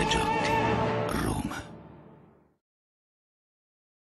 viaggianti.